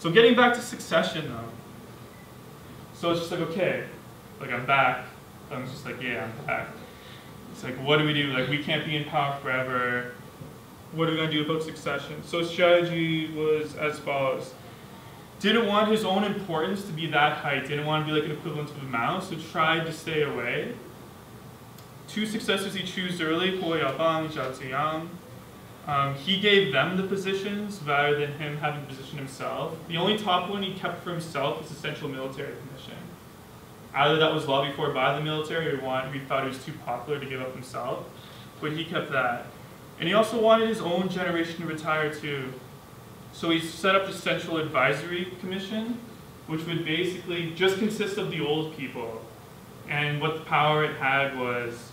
So getting back to succession though. So it's just like, okay, like I'm back. I'm just like, yeah, I'm back. It's like, what do we do? Like, we can't be in power forever. What are we gonna do about succession? So strategy was as follows. Didn't want his own importance to be that height. Didn't want to be like an equivalent of a mouse. So tried to stay away. Two successors he chose early, Hu Yaobang, Zhao Ziyang. Um, he gave them the positions rather than him having the position himself. The only top one he kept for himself was the Central Military Commission. Either that was lobbied for by the military or one, he thought it was too popular to give up himself, but he kept that. And he also wanted his own generation to retire too. So he set up the Central Advisory Commission, which would basically just consist of the old people. And what the power it had was,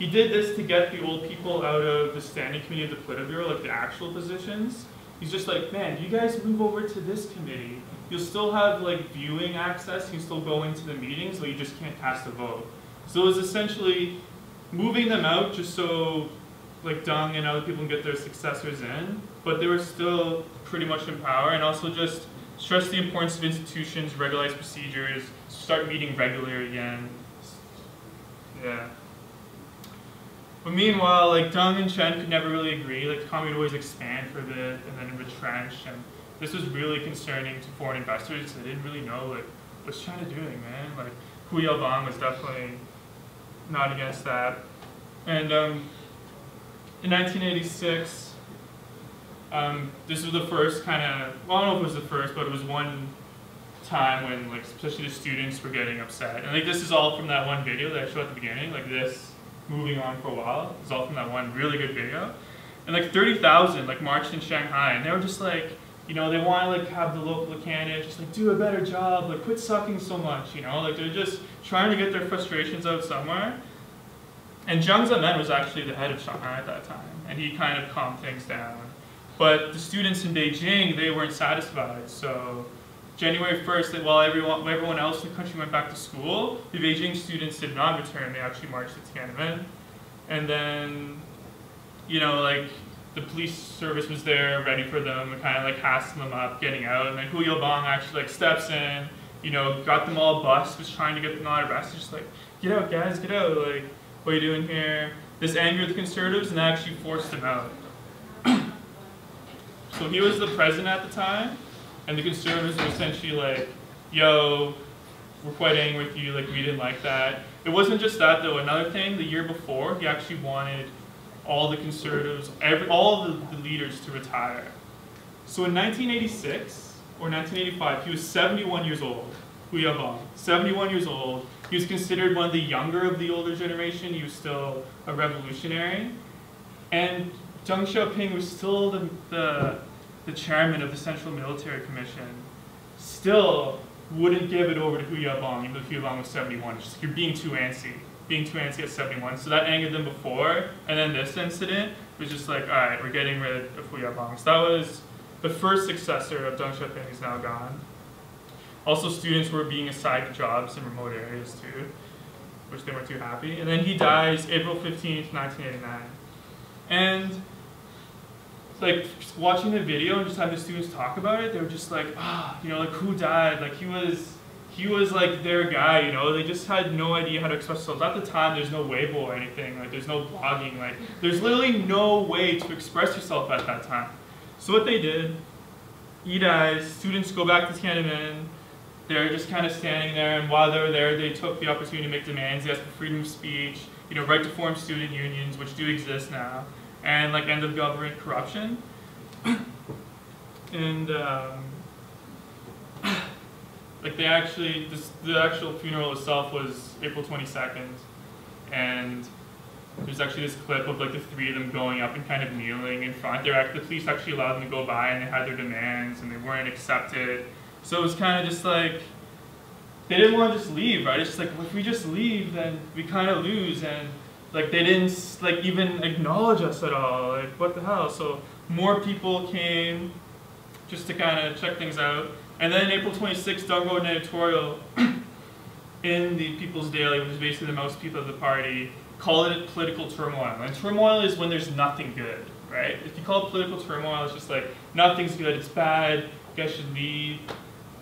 he did this to get the old people out of the standing committee of the Politburo, like the actual positions. He's just like, man, you guys move over to this committee you'll still have like viewing access, you still go into the meetings, but you just can't cast a vote. So it was essentially moving them out just so like Deng and other people can get their successors in, but they were still pretty much in power, and also just stress the importance of institutions, regularize procedures, start meeting regularly again. Yeah. But meanwhile, like Deng and Chen could never really agree. Like the would always expand for a bit and then retrench, and this was really concerning to foreign investors. They didn't really know like what's China doing, man. Like Hu Yaobang was definitely not against that. And um, in 1986, um, this was the first kind of, well, I don't know if it was the first, but it was one time when, like, especially the students were getting upset. And like, this is all from that one video that I showed at the beginning, like this, moving on for a while. All from that one really good video. And like 30,000, like, marched in Shanghai, and they were just like, you know, they want to like have the local candidate just like do a better job, like quit sucking so much, you know, like they're just trying to get their frustrations out somewhere. And Jiang Zemin was actually the head of Shanghai at that time, and he kind of calmed things down. But the students in Beijing, they weren't satisfied. So January 1st, while everyone, everyone else in the country went back to school, the Beijing students did not return. They actually marched to Tiananmen. And then, you know, like the police service was there ready for them kind of like hassling them up getting out. And then Hu Yaobang actually like steps in, you know, got them all bust, was trying to get them not arrested, just like, get out guys, get out, like, what are you doing here? This angered the conservatives and actually forced him out. so he was the president at the time, and the conservatives were essentially like, yo, we're quite angry with you, like we didn't like that. It wasn't just that though, another thing, the year before, he actually wanted all the conservatives, every, all the, the leaders to retire. So in 1986 or 1985, he was 71 years old, Hu Yaobang, 71 years old. He was considered one of the younger of the older generation. He was still a revolutionary. And Deng Xiaoping was still the, the, the chairman of the Central Military Commission. Still wouldn't give it over to Hu Yaobang, even though Hu Yaobang was 71. It's just, you're being too antsy being too antsy at 71. So that angered them before, and then this incident was just like, all right, we're getting rid of Hu Yaobang. So that was the first successor of Deng Xiaoping is now gone. Also, students were being assigned jobs in remote areas too, which they weren't too happy. And then he dies April 15th, 1989. And like watching the video and just having the students talk about it, they were just like, ah, you know, like who died? Like he was he was like their guy, you know. They just had no idea how to express themselves. At the time, there's no Weibo or anything. Like, there's no blogging. Like, there's literally no way to express yourself at that time. So what they did, he dies. Students go back to Tiananmen. They're just kind of standing there, and while they were there, they took the opportunity to make demands. They asked for freedom of speech, you know, right to form student unions, which do exist now, and like end of government corruption. and um, like they actually, this, the actual funeral itself was April 22nd, and there's actually this clip of like the three of them going up and kind of kneeling in front. They're the police actually allowed them to go by and they had their demands and they weren't accepted. So it was kind of just like they didn't want to just leave, right? It's just like well, if we just leave, then we kind of lose, and like they didn't like even acknowledge us at all. Like what the hell? So more people came just to kind of check things out. And then April 26th, Deng wrote an editorial in the People's Daily, which is basically the most people of the party, called it political turmoil. And turmoil is when there's nothing good, right? If you call it political turmoil, it's just like nothing's good, it's bad, you guys should leave.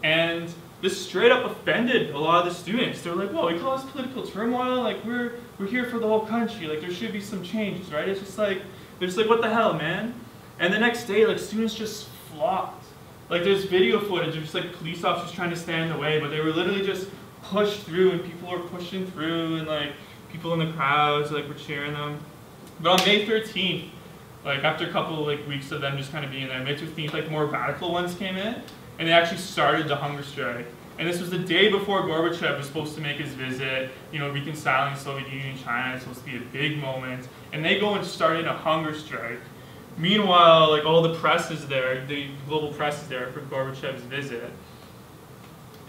And this straight up offended a lot of the students. They were like, whoa, call this political turmoil? Like, we're, we're here for the whole country. Like, there should be some changes, right? It's just like, they're just like, what the hell, man? And the next day, like, students just flocked. Like, there's video footage of just, like, police officers trying to stand in the way, but they were literally just pushed through, and people were pushing through, and, like, people in the crowds, like, were cheering them. But on May 13th, like, after a couple, of like, weeks of them just kind of being there, May 13th, like, more radical ones came in, and they actually started the hunger strike. And this was the day before Gorbachev was supposed to make his visit, you know, reconciling Soviet Union and China. It's supposed to be a big moment. And they go and start in a hunger strike. Meanwhile, like all the press is there, the global press is there for Gorbachev's visit.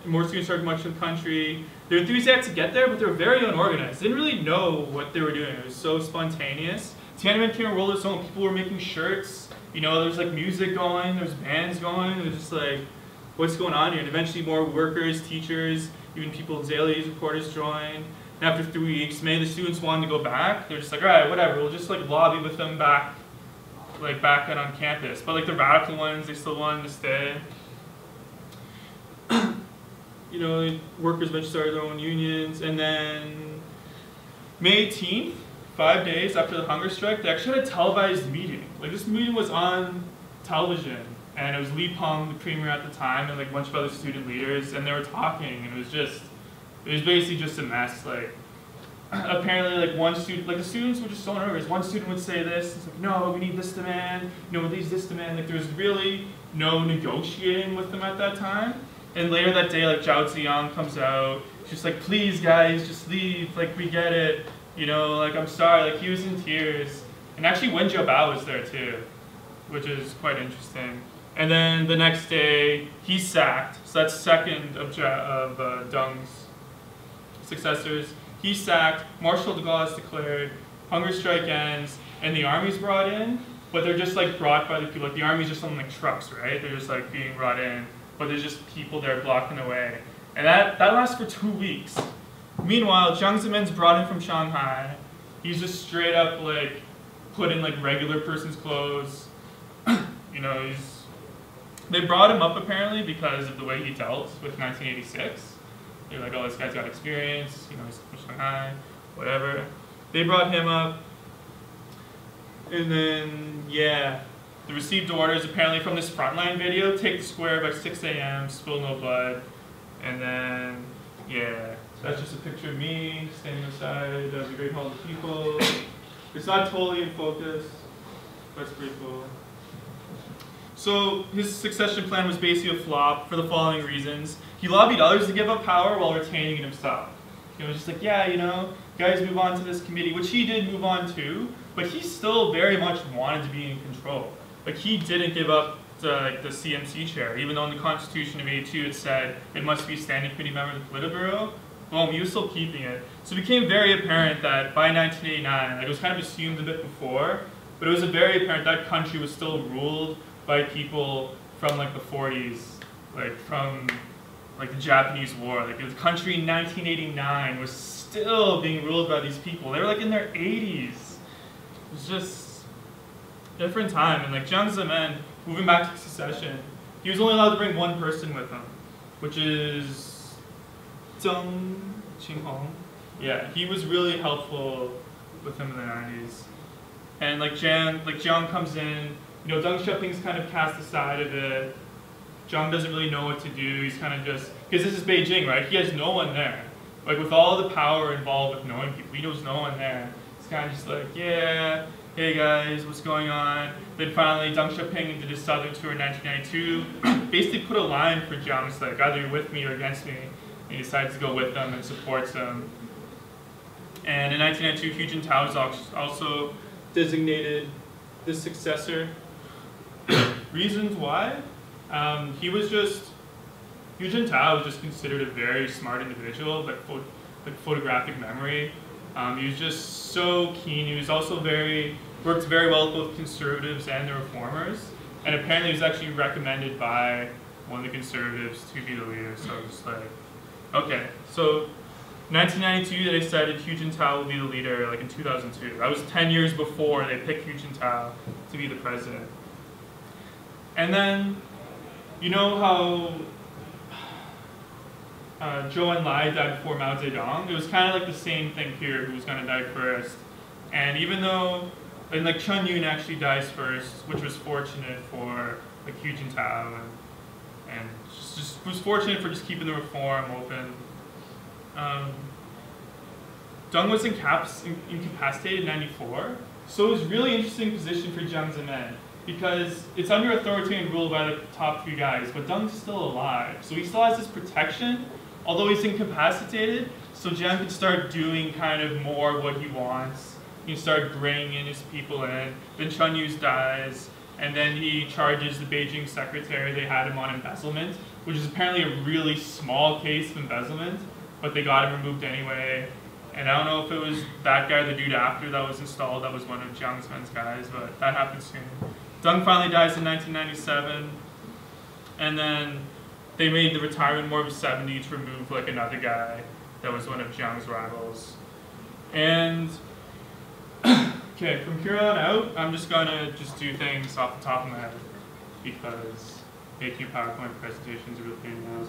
More students started much of the country. They're enthusiastic to get there, but they were very unorganized. They didn't really know what they were doing. It was so spontaneous. Tiananmen came and rolled its own. People were making shirts. You know, there was like music going, there was bands going. It was just like, what's going on here? And eventually more workers, teachers, even people, dailies, reporters joined. And after three weeks, many of the students wanted to go back. They're just like, all right, whatever, we'll just like lobby with them back, like back on campus. But like the radical ones, they still wanted to stay. you know, workers eventually started their own unions. And then May 18th, five days after the hunger strike, they actually had a televised meeting. Like this meeting was on television and it was Li Peng, the premier at the time, and like a bunch of other student leaders, and they were talking, and it was just, it was basically just a mess. Like, apparently, like one student, like the students were just so nervous. One student would say this, it's like, no, we need this demand, no, we need this demand. Like, there was really no negotiating with them at that time. And later that day, like Zhao Ziyang comes out, she's like, please guys, just leave, like we get it, you know, like I'm sorry, like he was in tears. And actually Wen Jiabao was there too, which is quite interesting. And then the next day, he's sacked. So that's second of, of uh, Deng's successors. He's sacked. Marshal de Gaulle is declared. Hunger strike ends, and the army's brought in. But they're just like brought by the people. Like the army's just on like trucks, right? They're just like being brought in. But there's just people there blocking the way. And that, that lasts for two weeks. Meanwhile, Jiang Zemin's brought in from Shanghai. He's just straight up like put in like regular person's clothes. you know, he's they brought him up apparently because of the way he dealt with 1986. They're like, oh, this guy's got experience, you know, he's from Shanghai, whatever. They brought him up. And then, yeah, the received orders apparently from this frontline video, take the square by 6 a.m., spill no blood. And then, yeah, that's just a picture of me standing aside of the Great Hall of People. It's not totally in focus, but it's pretty cool. So his succession plan was basically a flop for the following reasons. He lobbied others to give up power while retaining it himself. He was just like, yeah, you know, guys move on to this committee, which he did move on to, but he still very much wanted to be in control. Like he didn't give up the, the CMC chair, even though in the Constitution of 82 it said it must be standing committee member of the Politburo. Well, he was still keeping it. So it became very apparent that by 1989, like it was kind of assumed a bit before, but it was very apparent that country was still ruled by people from like the 40s, like from like the Japanese War. Like the country in 1989 was still being ruled by these people. They were like in their 80s. It was just different time. And like Jiang Zemin, moving back to secession, he was only allowed to bring one person with him, which is Zeng Qinghong. Yeah, he was really helpful with him in the 90s. And like Jiang, like Jiang comes in, you know, Deng Xiaoping's kind of cast aside of it. Jiang doesn't really know what to do. He's kind of just, because this is Beijing, right? He has no one there. Like with all the power involved with knowing people, he knows no one there. It's kind of just like, yeah, hey guys, what's going on? Then finally, Deng Xiaoping did his southern tour in 1992, basically put a line for Jiang, it's like either you're with me or against me. And he decides to go with them and supports them. And in 1992, Hu Jintao was also designated the successor reasons why. Um, he was just, Hu Jintao was just considered a very smart individual, but pho like photographic memory. Um, he was just so keen. He was also very, worked very well with both conservatives and the reformers. And apparently he was actually recommended by one of the conservatives to be the leader. So I was just like, okay. So 1992, they decided Hu Jintao will be the leader, like in 2002. That was 10 years before they picked Hu Jintao to be the president. And then you know how uh, Zhou Enlai died before Mao Zedong? It was kind of like the same thing here, who was going to die first. And even though, and like Chen Yun actually dies first, which was fortunate for like Hu Jintao and, and just, just was fortunate for just keeping the reform open. Um, Deng was incaps, in, incapacitated in 94, so it was really interesting position for Jiang Zemin because it's under authoritarian rule by the top three guys, but Deng's still alive. So he still has this protection, although he's incapacitated, so Jiang can start doing kind of more what he wants. He can start bringing in his people in. Then Chen Yun dies, and then he charges the Beijing secretary they had him on embezzlement, which is apparently a really small case of embezzlement, but they got him removed anyway. And I don't know if it was that guy, the dude after that was installed, that was one of Jiang's men's guys, but that happened soon. Deng finally dies in 1997, and then they made the retirement more of a 70 to remove like another guy that was one of Jiang's rivals. And okay, from here on out, I'm just gonna just do things off the top of my head because making PowerPoint presentations are really pain in.